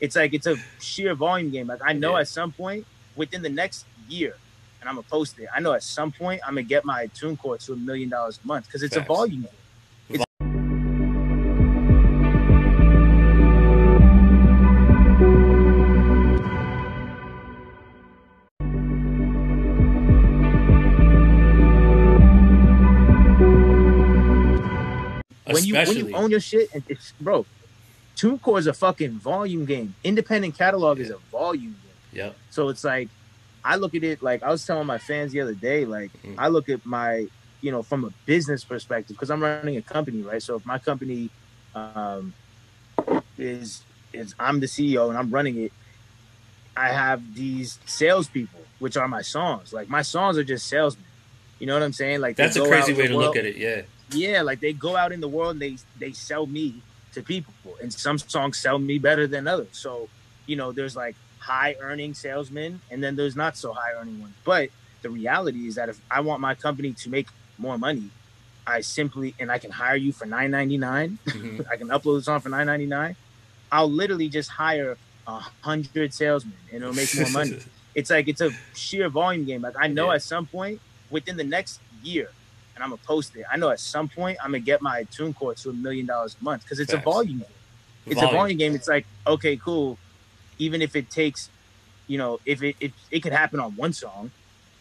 it's like it's a sheer volume game. Like I know yeah. at some point within the next year, and I'm gonna post it. I know at some point I'm gonna get my TuneCore to a million dollars a month because it's Facts. a volume game. When you when you own your shit, it's bro. TuneCore is a fucking volume game. Independent catalog yeah. is a volume game. Yeah. So it's like I look at it like I was telling my fans the other day, like mm. I look at my, you know, from a business perspective, because I'm running a company, right? So if my company um is is I'm the CEO and I'm running it, I have these salespeople, which are my songs. Like my songs are just salesmen. You know what I'm saying? Like that's a crazy way to world, look at it. Yeah. Yeah, like they go out in the world and they they sell me to people, and some songs sell me better than others. So, you know, there's like high earning salesmen, and then there's not so high earning ones. But the reality is that if I want my company to make more money, I simply and I can hire you for nine ninety nine. Mm-hmm. I can upload the song for nine ninety nine. I'll literally just hire a hundred salesmen, and it'll make more money. it's like it's a sheer volume game. Like I know yeah. at some point within the next year, and I'm gonna post it. I know at some point I'm gonna get my tune TuneCore to a million dollars a month because it's Facts. a volume game. It's volume. a volume game. It's like okay, cool. Even if it takes, you know, if it it, it could happen on one song,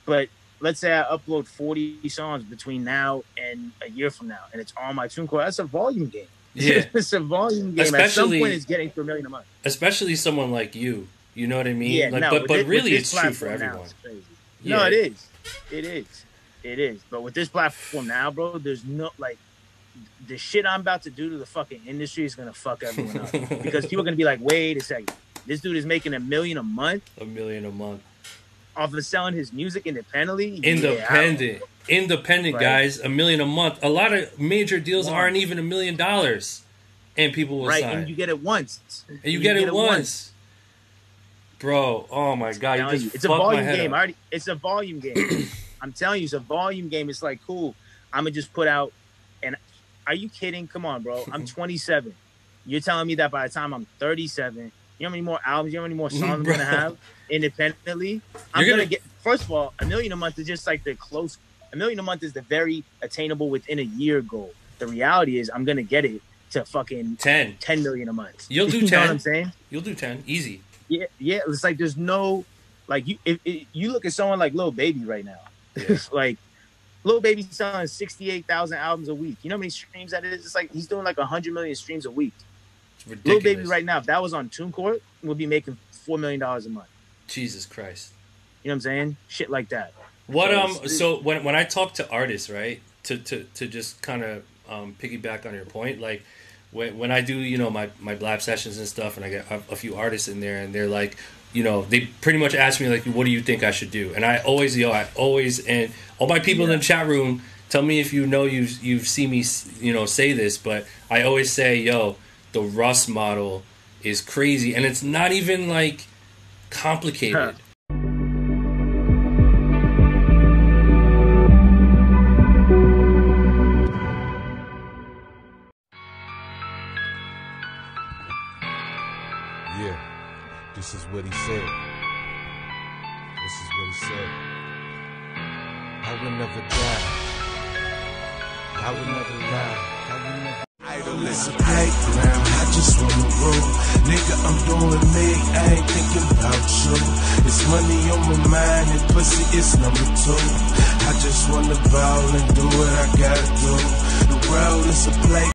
but let's say I upload 40 songs between now and a year from now, and it's on my tune TuneCore. That's a volume game. Yeah, it's a volume game. Especially, At some point, it's getting to a million a month. Especially someone like you. You know what I mean? Yeah, like, no, but but really, it's true for everyone. Yeah. No, it is. It is. It is. But with this platform now, bro, there's no like the shit I'm about to do to the fucking industry is gonna fuck everyone up because people are gonna be like, wait a second, this dude is making a million a month. A million a month. Off of selling his music independently. Independent, yeah, independent right. guys, a million a month. A lot of major deals once. aren't even a million dollars, and people will right, sign. and you get it once, and you, you get, get, it, once. once. Bro, oh my god, it's a volume game. Already, it's a volume game. I'm telling you, it's a volume game. It's like cool. I'm gonna just put out. And are you kidding? Come on, bro. I'm 27. You're telling me that by the time I'm 37, you know how many more albums, you know how many more songs I'm gonna have independently? I'm gonna, gonna get. First of all, a million a month is just like the close. A million a month is the very attainable within a year goal. The reality is, I'm gonna get it to fucking 10, 10 million a month. You'll do 10. you know what I'm saying? You'll do 10. Easy. Yeah, yeah. It's like there's no like you if, if you look at someone like Lil Baby right now. Yeah. like Lil Baby selling sixty eight thousand albums a week. You know how many streams that is? It's like he's doing like hundred million streams a week. Lil Baby right now, if that was on TuneCore, would be making four million dollars a month. Jesus Christ. You know what I'm saying? Shit like that. What um so when when I talk to artists, right? To to to just kind of um piggyback on your point, like when when I do, you know, my my blab sessions and stuff and I get a, a few artists in there and they're like, you know, they pretty much ask me like, "What do you think I should do?" And I always, yo, I always, and all my people yeah. in the chat room, tell me if you know you've you've seen me, you know, say this, but I always say, yo, the Russ model is crazy, and it's not even like complicated. Huh. This is what he said. This is what he said. I will never die. I will never lie. I will never. Idle is a playground. I just wanna roll. Nigga, I'm doing me. I ain't thinking about you. It's money on my mind and pussy is number two. I just wanna ball and do what I gotta do. The world is a play.